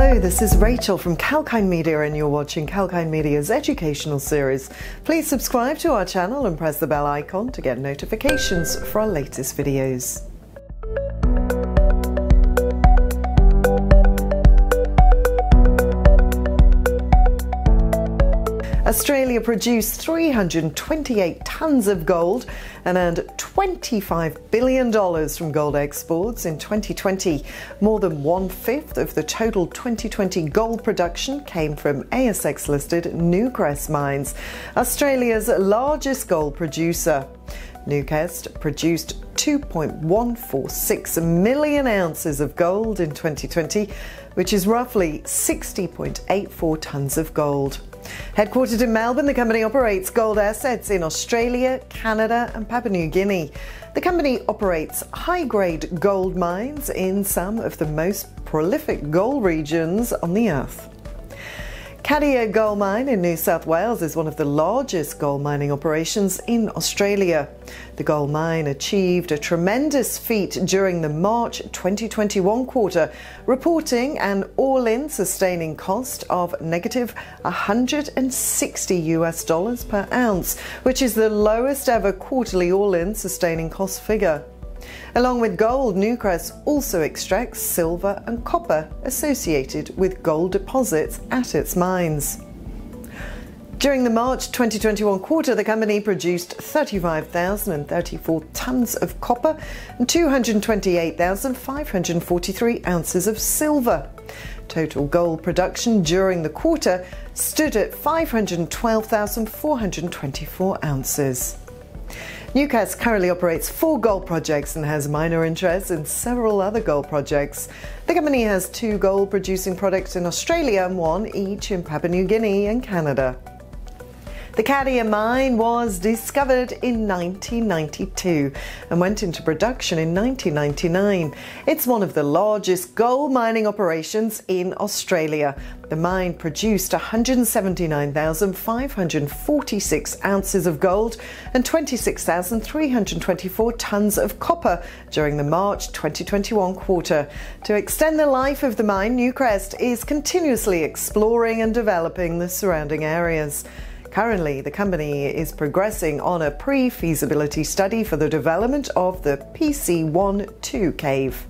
Hello, this is Rachel from Kalkine Media, and you're watching Kalkine Media's educational series. Please subscribe to our channel and press the bell icon to get notifications for our latest videos. Australia produced 328 tonnes of gold and earned $25 billion from gold exports in 2020. More than one fifth of the total 2020 gold production came from ASX listed Newcrest mines, Australia's largest gold producer. Newcrest produced 2.146 million ounces of gold in 2020, which is roughly 60.84 tonnes of gold. Headquartered in Melbourne, the company operates gold assets in Australia, Canada, and Papua New Guinea. The company operates high grade gold mines in some of the most prolific gold regions on the earth. Cadia Gold Mine in New South Wales is one of the largest gold mining operations in Australia. The gold mine achieved a tremendous feat during the March 2021 quarter, reporting an all in sustaining cost of negative 160 US dollars per ounce, which is the lowest ever quarterly all in sustaining cost figure. Along with gold, Newcrest also extracts silver and copper associated with gold deposits at its mines. During the March 2021 quarter, the company produced 35,034 tonnes of copper and 228,543 ounces of silver. Total gold production during the quarter stood at 512,424 ounces. Newcrest currently operates four gold projects and has minor interests in several other gold projects. The company has two gold producing projects in Australia and one each in Papua New Guinea and Canada. The Cadia mine was discovered in 1992 and went into production in 1999. It's one of the largest gold mining operations in Australia. The mine produced 179,546 ounces of gold and 26,324 tonnes of copper during the March 2021 quarter. To extend the life of the mine, Newcrest is continuously exploring and developing the surrounding areas. Currently, the company is progressing on a pre feasibility study for the development of the PC1 2 cave.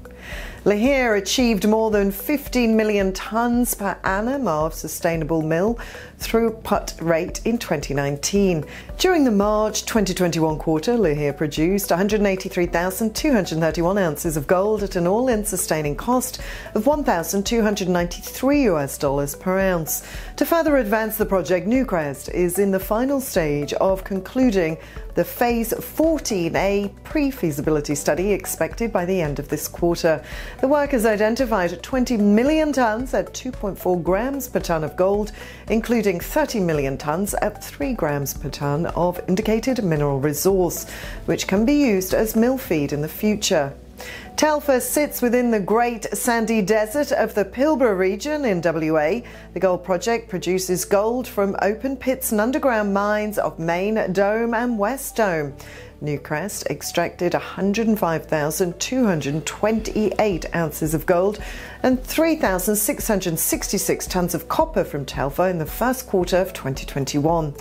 Lihir achieved more than 15 million tonnes per annum of sustainable mill throughput rate in 2019. During the March 2021 quarter, Lihir produced 183,231 ounces of gold at an all-in sustaining cost of 1,293 US dollars per ounce. To further advance the project, Newcrest is in the final stage of concluding the Phase 14A pre feasibility study expected by the end of this quarter. The work has identified 20 million tonnes at 2.4 grams per tonne of gold, including 30 million tonnes at 3 grams per tonne of indicated mineral resource, which can be used as mill feed in the future. Telfer sits within the Great Sandy Desert of the Pilbara region in WA. The gold project produces gold from open pits and underground mines of Main Dome and West Dome. Newcrest extracted 105,228 ounces of gold and 3,666 tonnes of copper from Telfer in the first quarter of 2021.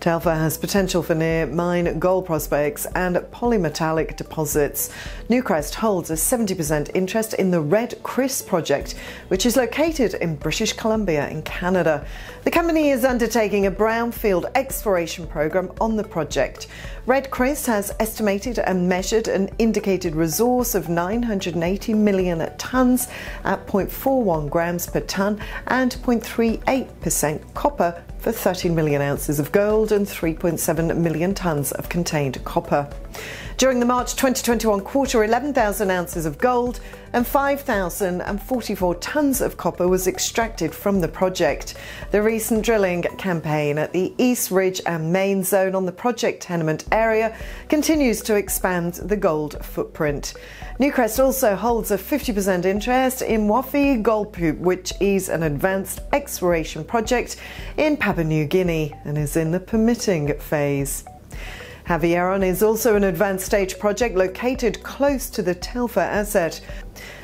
Telfer has potential for near mine gold prospects and polymetallic deposits. Newcrest holds a 70% interest in the Red Chris project, which is located in British Columbia in Canada. The company is undertaking a brownfield exploration program on the project. Red Chris has estimated and measured an indicated resource of 980 million tonnes at 0.41 grams per tonne and 0.38% copper for 13 million ounces of gold and 3.7 million tonnes of contained copper. During the March 2021 quarter, 11,000 ounces of gold and 5,044 tonnes of copper was extracted from the project. The recent drilling campaign at the East Ridge and Main Zone on the project tenement area continues to expand the gold footprint. Newcrest also holds a 50% interest in Wafi-Golpu, which is an advanced exploration project in Papua New Guinea and is in the permitting phase. Havieron is also an advanced stage project located close to the Telfer asset.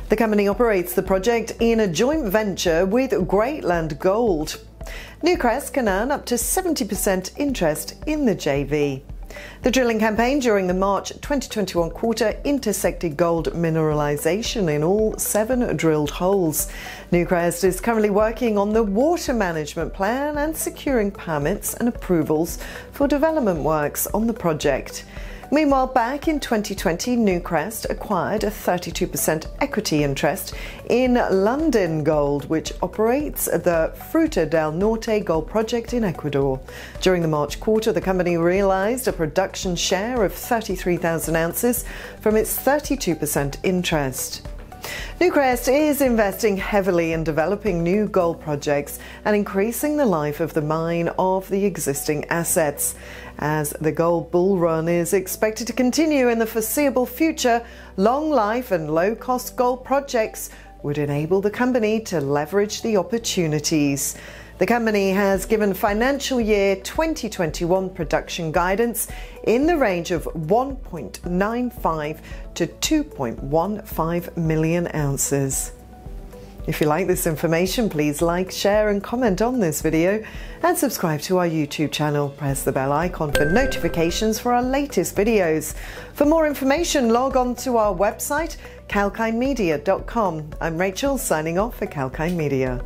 The company operates the project in a joint venture with Greatland Gold. Newcrest can earn up to 70% interest in the JV. The drilling campaign during the March 2021 quarter intersected gold mineralisation in all seven drilled holes. Newcrest is currently working on the water management plan and securing permits and approvals for development works on the project. Meanwhile, back in 2020, Newcrest acquired a 32% equity interest in Lundin Gold, which operates the Fruta del Norte gold project in Ecuador. During the March quarter, the company realized a production share of 33,000 ounces from its 32% interest. Newcrest is investing heavily in developing new gold projects and increasing the life of the mine of the existing assets. As the gold bull run is expected to continue in the foreseeable future, long life and low cost gold projects would enable the company to leverage the opportunities. The company has given financial year 2021 production guidance in the range of 1.95 to 2.15 million ounces. If you like this information, please like, share, and comment on this video and subscribe to our YouTube channel. Press the bell icon for notifications for our latest videos. For more information, log on to our website, kalkinemedia.com. I'm Rachel, signing off for Kalkine Media.